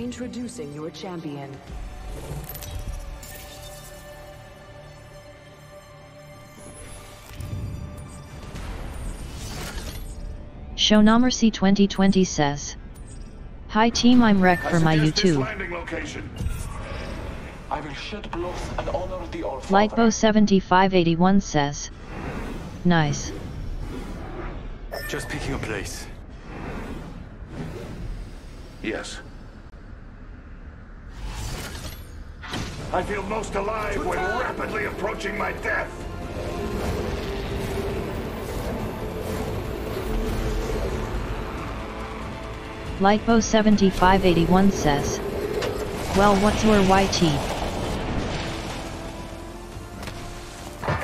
Introducing your champion. Shownomercy 2020 says. Hi team I'm Rec for my YouTube. I will shed blood and honor the All-Father. Lightbow7581 says. Nice. Just picking a place. Yes. I feel most alive when rapidly approaching my death. Lightbow7581 says. Well what's your YT?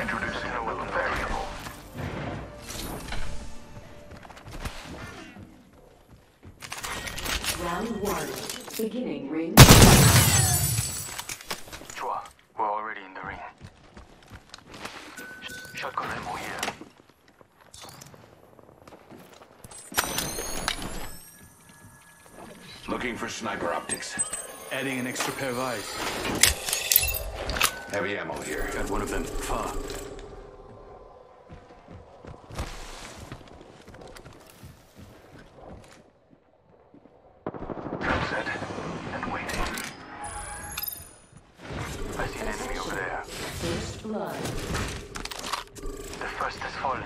Introducing a weapon variable. Round one. Beginning ring. 좋아. We're already in the ring. Shotgun ammo here. Looking for sniper optics. Adding an extra pair of eyes. Heavy ammo here. Got one of them. Far. Blood. The first has fallen.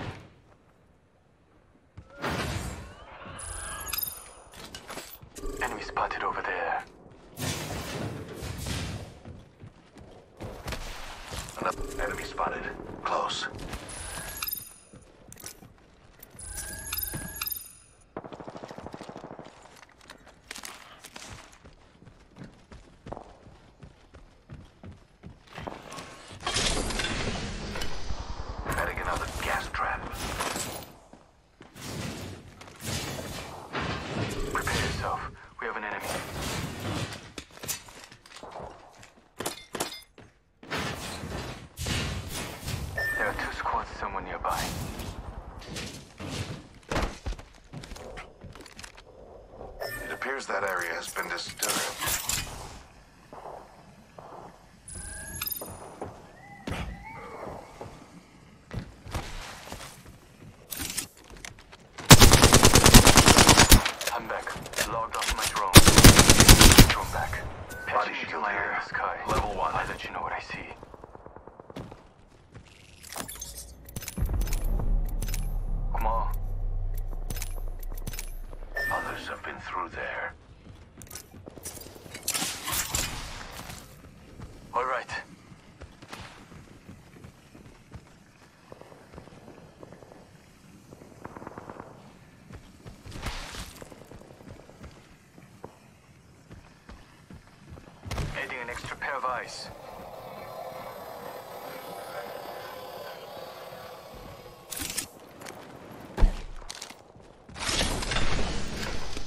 Of eyes.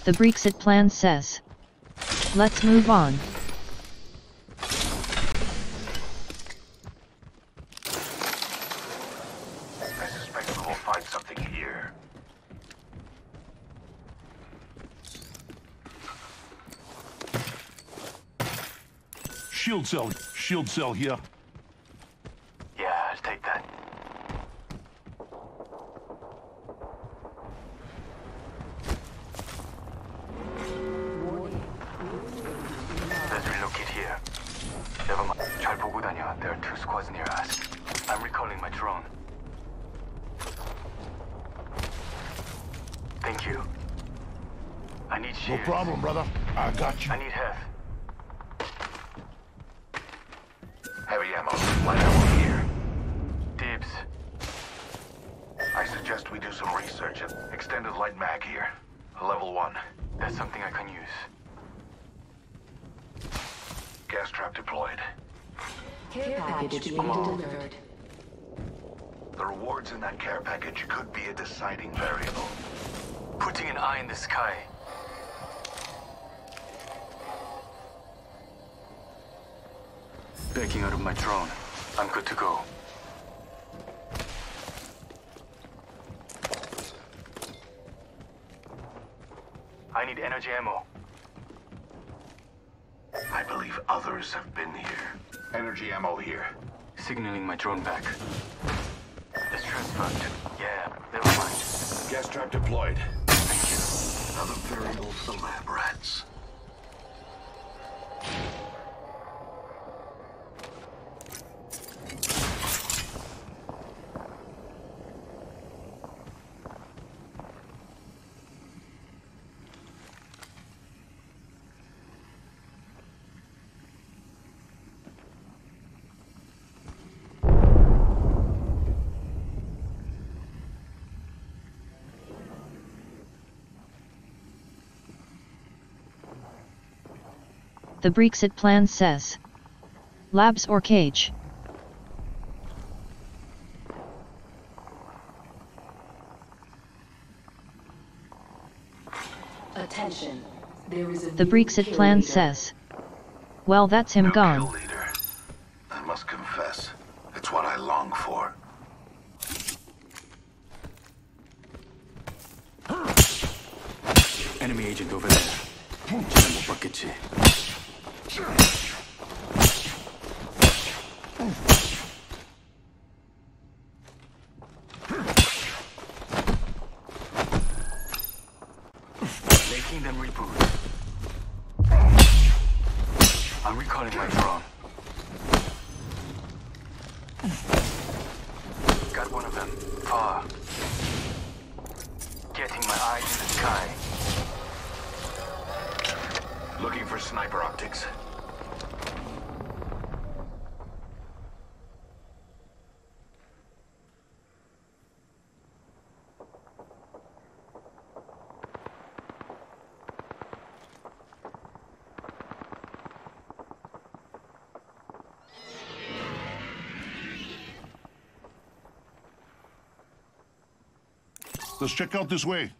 The Brexit plan says. Let's move on. I suspect we will find something here. Shield cell, shield cell here. Yeah, I'll take that. Let's relocate here. Never mind. 잘 보고 다녀. There are two squads near us. I'm recalling my drone. Thank you. I need No shields. problem, brother. I got you. I need suggest we do some research. Extended light mag here. Level one. That's something I can use. Gas trap deployed. Care package being delivered. The rewards in that care package could be a deciding variable. Putting an eye in the sky. Backing out of my drone. I'm good to go. I need energy ammo. I believe others have been here. Energy ammo here. Signaling my drone back. This transferred. Yeah, never mind. Gas trap deployed. Thank you. Another variable for lab rats. the Brexit plan says. Labs or cage? Attention. There is a the Brexit plan leader. says. Well, that's him no gone. Leader. I must confess, it's what I long for. Enemy agent over there. General Making them reboot. I'm recalling my drone. Got one of them. Far. Getting my eyes in the sky. For sniper optics. Let's check out this way.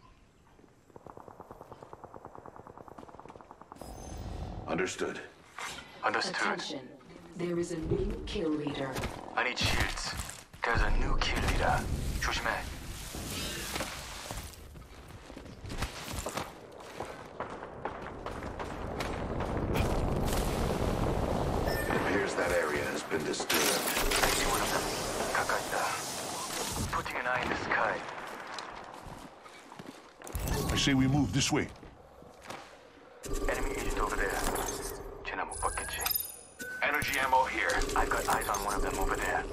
Understood. Understood. Attention. There is a new kill leader. I need shields. There's a new kill leader. 조심해. It appears that area has been disturbed. I see one of them. 가까이다. Putting an eye in the sky. I say we move this way. Ammo here. I've got eyes on one of them over there.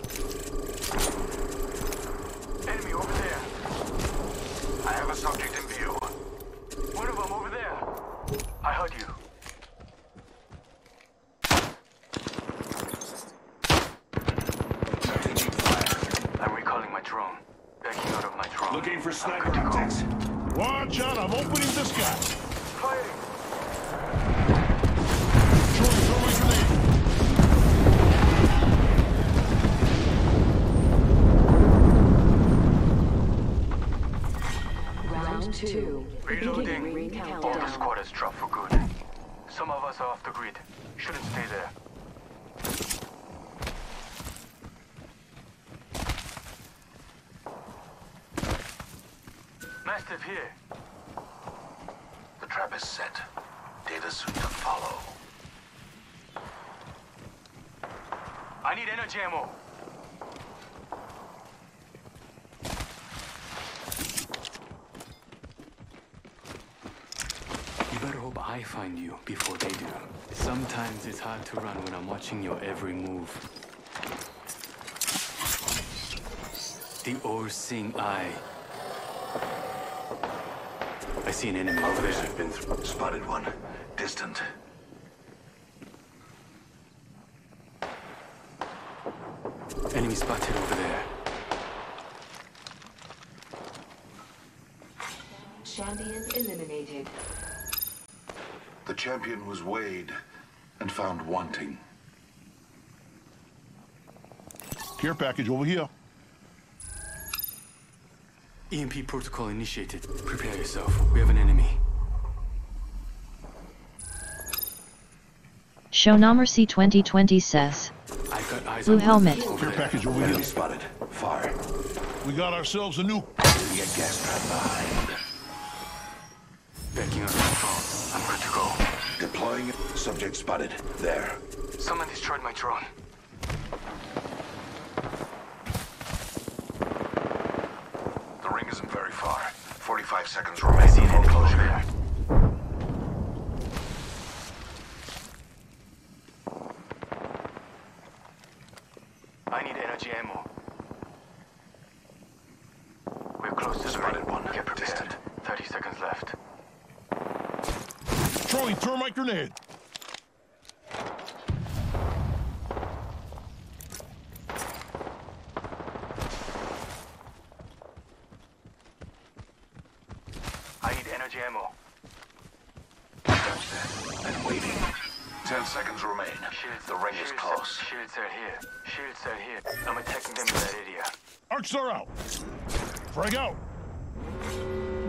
Enemy over there. I have a subject in view. Reloading. All the squad has dropped for good. Some of us are off the grid. Shouldn't stay there. Mastiff here. The trap is set. Data soon to follow. I need energy ammo. You better hope I find you before they do. Sometimes it's hard to run when I'm watching your every move. The all-seeing eye. I see an enemy there. have been spotted one. Distant. Enemy spotted over there. Champion eliminated. The champion was weighed and found wanting. Care package over here. EMP protocol initiated. Prepare yourself. We have an enemy. Shownomercy 2020 says. I've got eyes Blue on one of helmet. Care package over here. Enemy spotted. Fire. We got ourselves a new. We get gas trap behind. Backing up Deploying. Subject spotted. There. Someone destroyed my drone. The ring isn't very far. 45 seconds remain. See Enemy over closure. there. I need energy ammo. We're close to the Spotted ring. one. Get prepared. Distant. 30 seconds left. Throwing thermite grenade. I need energy ammo. That's that. And waiting. Ten seconds remain. Shields, the ring is close. Are, shields are here. Shields are here. I'm attacking them in that area. Arcs are out. Frag out.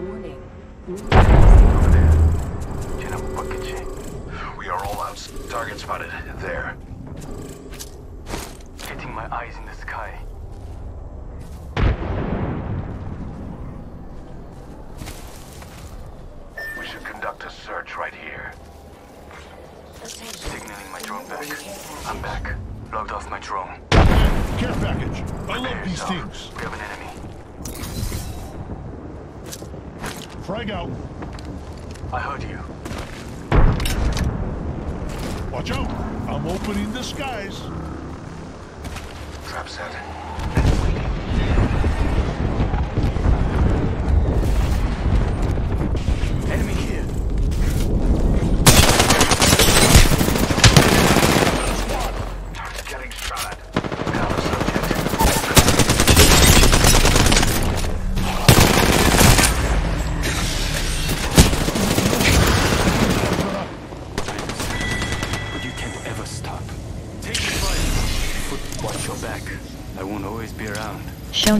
Warning. Over there. Jenna, bucket we are all out. Target spotted. There. Getting my eyes in the sky. We should conduct a search right here. Signaling my drone back. I'm back. Logged off my drone. Care package. I love these things. We have an enemy. Frag out. I heard you. Watch out. I'm opening the skies. Trap set.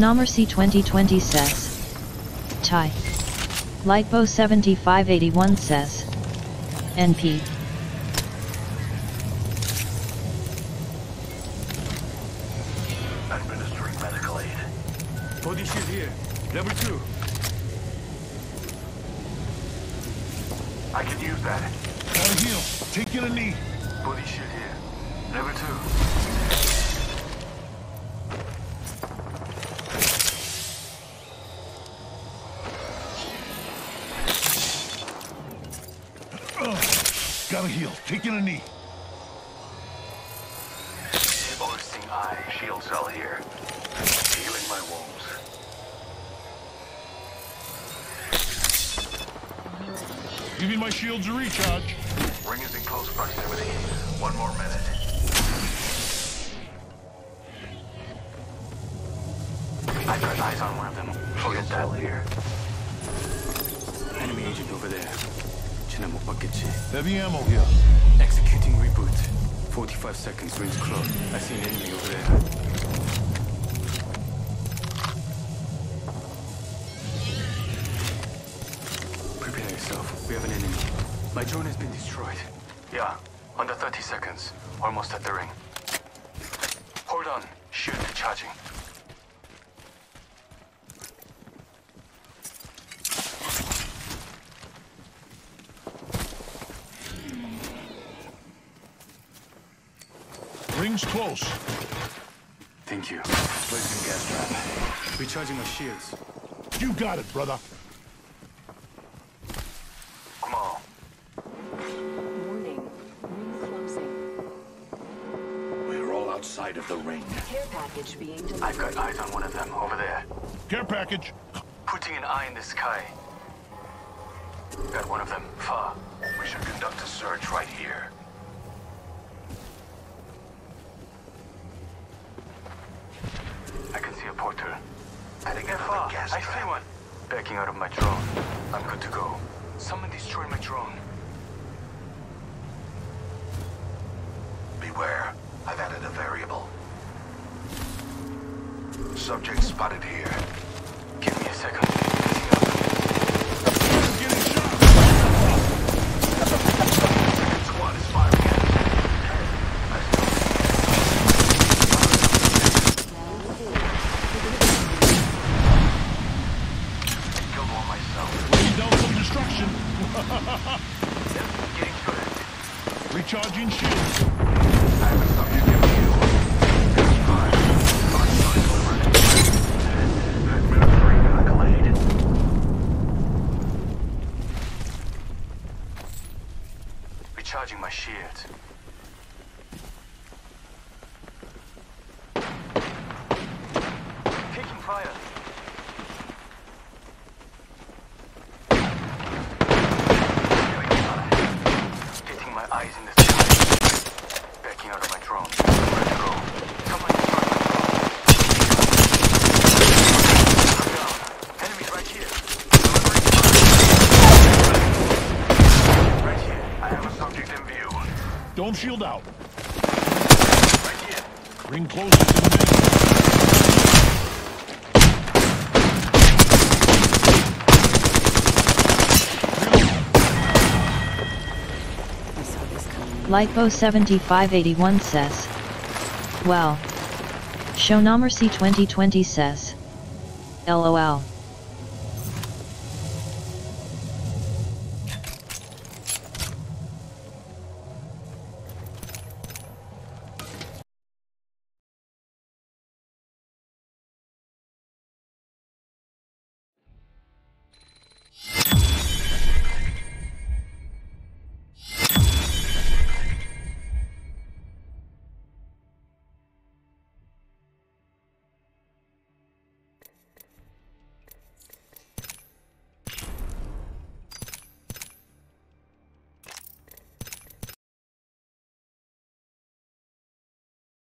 Shownomercy 2020 says. Ty. Lightbow 7581 says. NP. Administering medical aid. Body shield here. Level two. I can use that. Gotta heal. Taking a knee. Body shield here. Level two. Gotta heal. Taking a knee. Eye. Shield cell here. Healing my wounds. Giving my shields a recharge. Ring is in close proximity. One more minute. I've got eyes on one of them. Shield cell here. Enemy agent over there. Kitchen ammo, pocket Heavy ammo here. Executing reboot. 45 seconds, rings. close. I see an enemy over there. Prepare yourself. We have an enemy. My drone has been destroyed. Yeah, under 30 seconds. Almost at the ring. Hold on. Shield charging. Rings close. Thank you. Placing gas trap. Recharging my shields. You got it, brother. Come on. Warning. Ring closing. We are all outside of the ring. Care package being delivered. I've got eyes on one of them over there. Care package. Putting an eye in the sky. Got one of them far. We should conduct a search right here. landing another far. I see one. Backing out of my drone. I'm good to go. Someone destroyed my drone. Beware. I've added a variable. Subject spotted here. Give me a second. Don't shield out. Bring closer. to Lightbow7581 says. "Well." Shownomercy 2020 says. LOL.